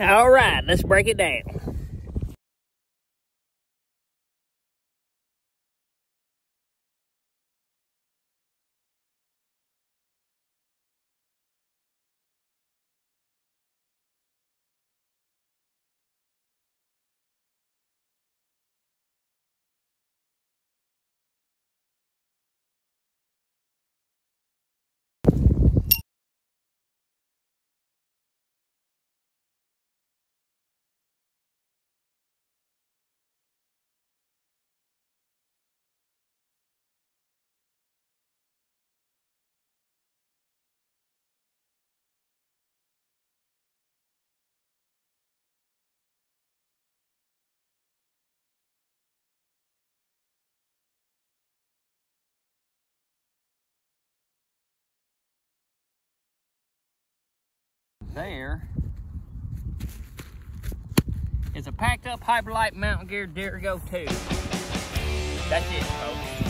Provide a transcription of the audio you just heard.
All right, let's break it down. There is a packed up Hyperlite mountain gear Dirigo 2. That's it.